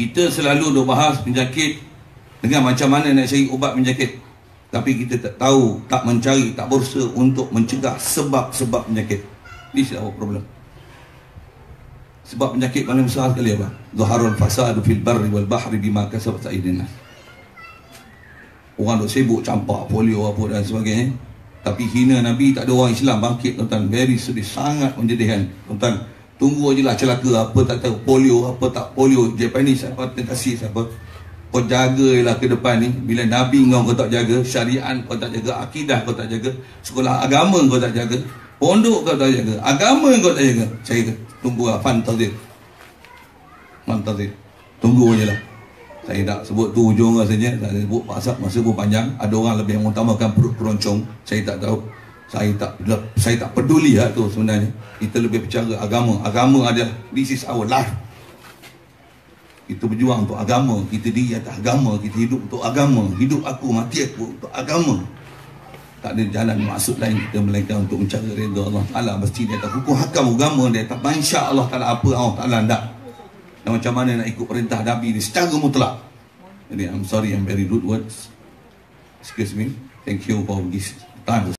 Kita selalu duk bahas penyakit dengan macam mana nak cari ubat penyakit. Tapi kita tak tahu, tak mencari, tak berusaha untuk mencegah sebab-sebab penyakit. Is our problem. Sebab penyakit paling besar sekali apa? Zaharul fasadu fil barri wal bahri bima kasabat aydin nas. Orang duk sibuk campak polio apa dan sebagainya. Tapi hina Nabi tak ada orang Islam bangkit tuan-tuan. Very sedih sangat menjadikan tuan-tuan. Tunggu je lah celaka. Apa tak tahu polio apa tak polio. Japanese apa tentasi apa. Kau jaga lah ke depan ni. Bila Nabi kau kau tak jaga Syariat kau tak jaga Akidah kau tak jaga Sekolah agama kau tak jaga Pondok kau tak jaga Agama kau tak jaga. Saya tunggu lah Fantazir. Fantazir. Tunggu je lah. Saya tak sebut tu ujung lah saja Saya sebut pasal masa pun panjang. Ada orang lebih mengutamakan perut peroncong Saya tak tahu saya tak saya tak peduli lah tu sebenarnya. Kita lebih percaya agama. Agama adalah this is our life. Kita berjuang untuk agama. Kita di atas agama. Kita hidup untuk agama. Hidup aku mati aku untuk agama. Tak ada jalan maksud lain kita melainkan untuk mencari redha Allah Taala. Mesti dia atas hukum hakam agama dia tak insya Allah Taala apa Allah Taala ndak dan macam mana nak ikut perintah Nabi ni secara mutlak. Jadi I'm sorry I'm very rude words. Excuse me. Thank you for this time